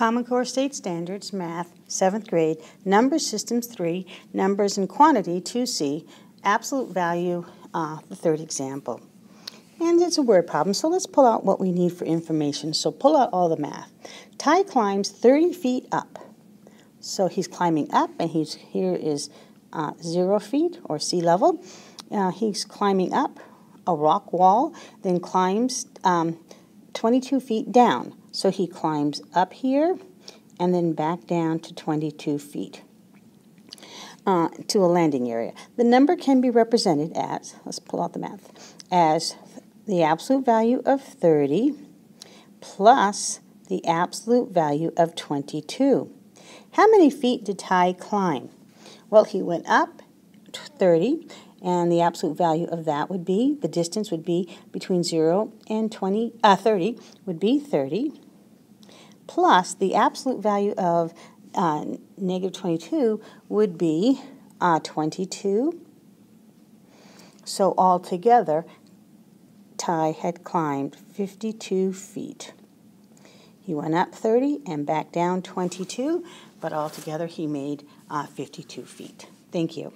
Common Core State Standards, Math, 7th grade, Number Systems 3, Numbers and Quantity 2C, Absolute Value, uh, the third example. And it's a word problem, so let's pull out what we need for information. So pull out all the math. Ty climbs 30 feet up. So he's climbing up, and he's here is uh, zero feet or sea level. Uh, he's climbing up a rock wall, then climbs um, 22 feet down. So he climbs up here and then back down to 22 feet uh, to a landing area. The number can be represented as, let's pull out the math, as the absolute value of 30 plus the absolute value of 22. How many feet did Ty climb? Well, he went up 30 and the absolute value of that would be, the distance would be between 0 and 20, uh, 30, would be 30, plus the absolute value of uh, negative 22 would be uh, 22. So altogether, Ty had climbed 52 feet. He went up 30 and back down 22, but altogether he made uh, 52 feet. Thank you.